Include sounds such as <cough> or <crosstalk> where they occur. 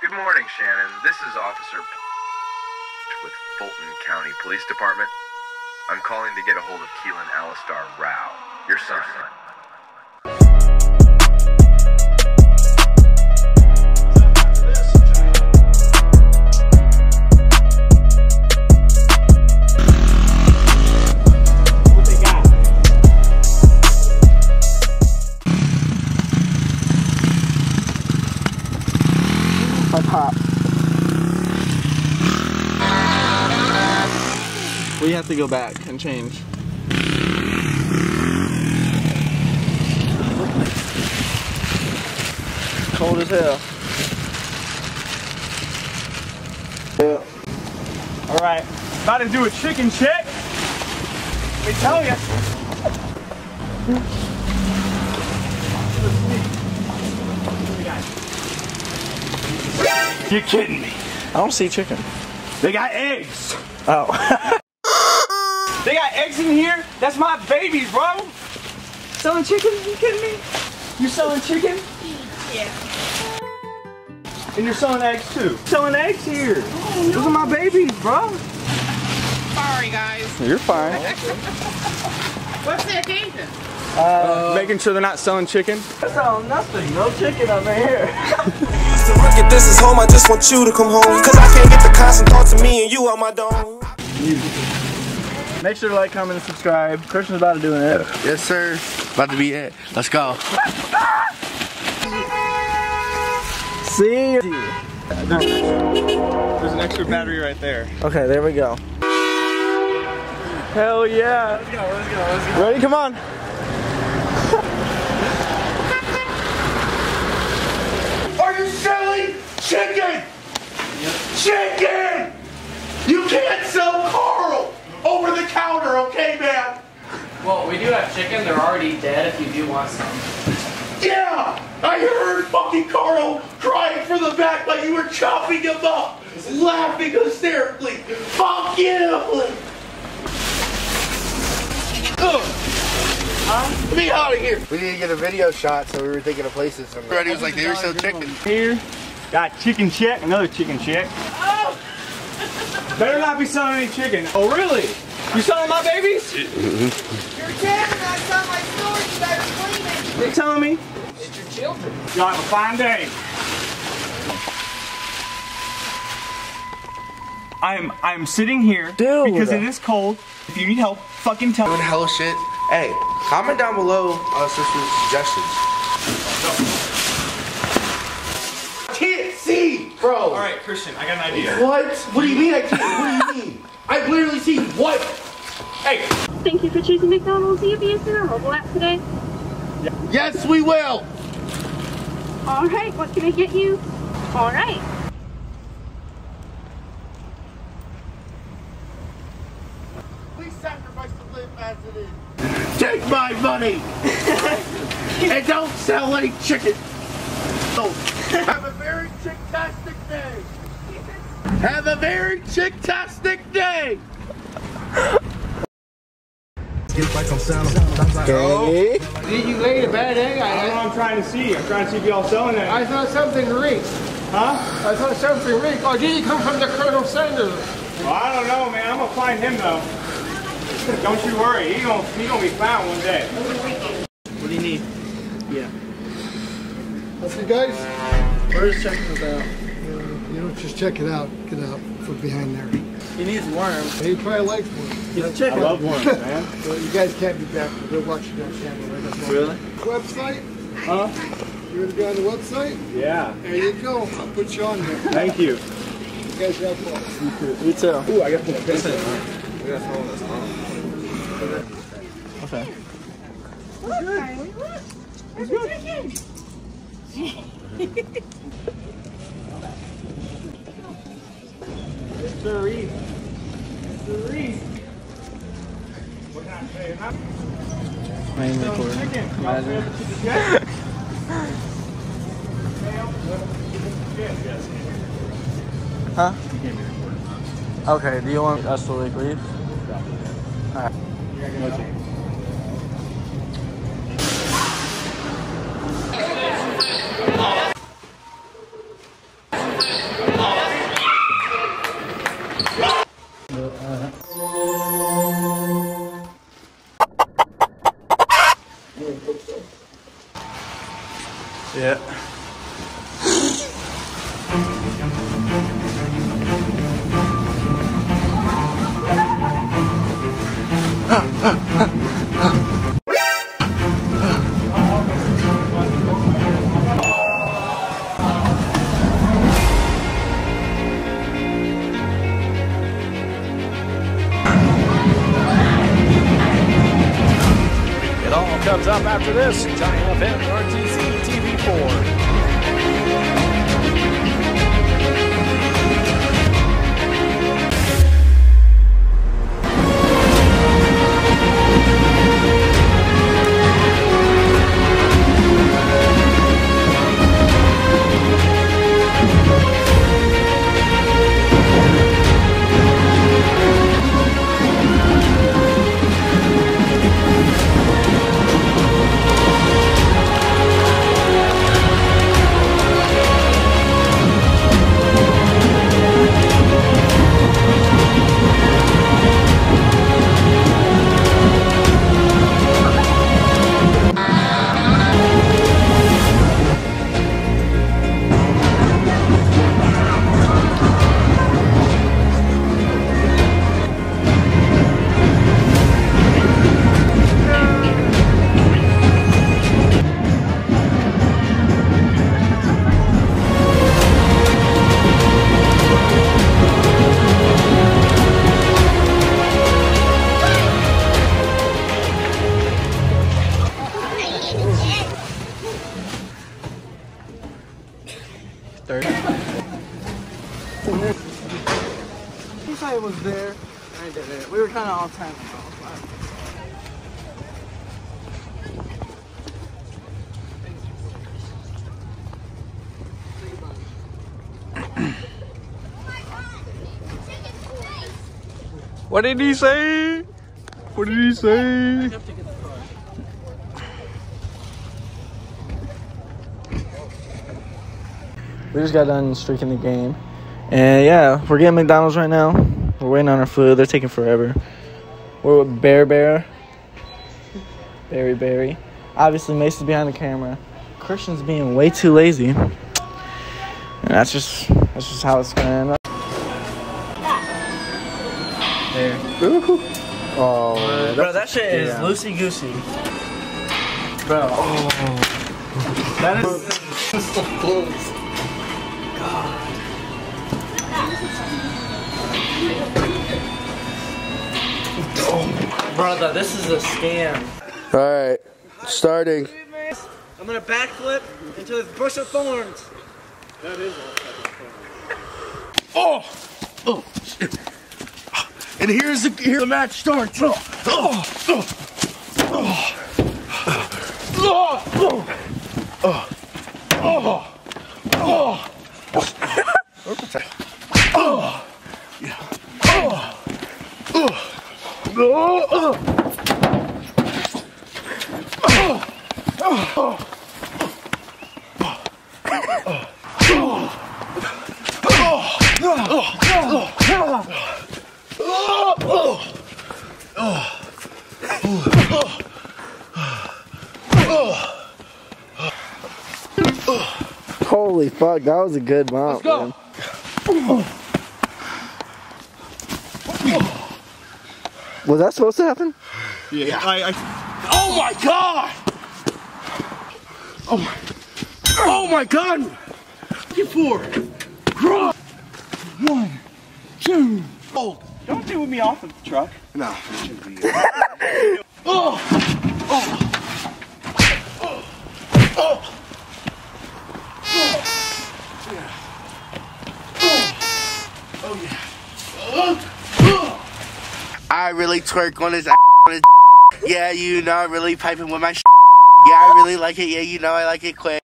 Good morning, Shannon. This is Officer with Fulton County Police Department. I'm calling to get a hold of Keillan Allistar Rowe, your son. Go back and change. Cold as hell. Yeah. All right, about to do a chicken check. Let me tell you. You're kidding me. I don't see chicken. They got eggs. Oh. <laughs> They got eggs in here. That's my babies, bro. Selling chicken? You kidding me? You selling chicken? Yeah. And you're selling eggs too. Selling eggs here. Those are my babies, bro. Sorry, guys. You're fine. <laughs> What's the occasion? Uh, Making sure they're not selling chicken. That's all nothing. No chicken over here. <laughs> To work at this is home, I just want you to come home. Cause I can't get the constant thoughts of me and you on my dome. Make sure to like, comment, and subscribe. Christian's about to do an edit. Yes, sir. About to be it. Let's go. See you. There's an extra battery right there. Okay, there we go. Hell yeah. Let's go, let's go, let's go. Ready? Come on. Are you selling chicken? Chicken! You can't sell Carl over the counter, okay, man? Well, we do have chicken. They're already dead if you do want some. Yeah! I heard fucking Carl crying for the back like you were chopping him up, laughing hysterically. Fuck you! Get me out of here! We need to get a video shot, so we were thinking of places. And Freddie was like, they were so chicken. Here, got chicken check, another chicken check. Oh! Better not be selling any chicken. Oh, really? You selling my babies? You're dead and I saw my story. You better clean it. They telling me? It's your children. Y'all have a fine day. I'm I'm sitting here Dude. because it is cold. If you need help, fucking tell me. Doing me. hell shit. Hey, comment down below uh, sister's suggestions. Can't see, bro! All right, Christian, I got an idea. What? What do you mean I can't? What do you mean? Literally see what? Hey, Thank you for choosing McDonald's. Will you be using our mobile app today? Yes, we will! All right, what can I get you? All right. Please sacrifice the live as it is. Take my money! <laughs> and don't sell any chicken! So, have a very chick-tastic day! Have a very chick-tastic day! Okay. Did you lay a bad egg? that's what I'm trying to see. I'm trying to see if y'all selling that. I thought something reeked. Oh, huh? I thought something reeked. Or did he come from the Colonel Sanders? Well, I don't know, man. I'm gonna find him though. Don't you worry. He gonna he gonna be found one day. What do you need? Yeah. That's it, guys. Where's checking this out? You don't just check it out. Get out from behind there. He needs worms. He probably likes one. He's a chicken. I love worms, man. <laughs> So you guys can't be back. They're watching you on camera right up Really? Website? Huh? You want to go on the website? Yeah. There you go. I'll put you on there. Thank you. You guys have fun. Me too. Ooh, I got some Okay. Siree. Siree. What can I say? Huh? Main Selling recording. chicken. <laughs> Y'all Imagine. sell the chicken check? Yes. Huh? Okay, do you want us to leave? Alright. Comes up after this. Johnny FM, RTC, TV4. I did it. We were kind of on time. What did he say? What did he say? We just got done streaking the game. And yeah, we're getting McDonald's right now. We're waiting on our food. They're taking forever. We're with Bear Bear. Berry Berry. Obviously, Mason's behind the camera. Christian's being way too lazy. And that's just that's just how it's gonna end up. There. Ooh. Oh, Bro, that shit is yeah. loosey goosey. Bro. Oh. That is <laughs> Brother, this is a scam. Alright, starting. I'm gonna backflip into this bush of thorns. That is all Oh! Oh, shit. And here's the, here the match starts. Oh! Oh! Oh! Oh! Oh! Oh! oh. oh. Oh, oh, oh, Holy fuck, that was a good bump. go. man. Was that supposed to happen? Yeah. I, I, oh my god! Oh my. Oh my god! Get four. Run. One, two. Oh. Don't do with me off of the truck. No, it shouldn't be. oh. Oh. Oh. Oh. Oh yeah. Oh. Oh. I really twerk on his ass. On his yeah, you know, I really piping with my. Yeah, I really like it. Yeah, you know, I like it quick.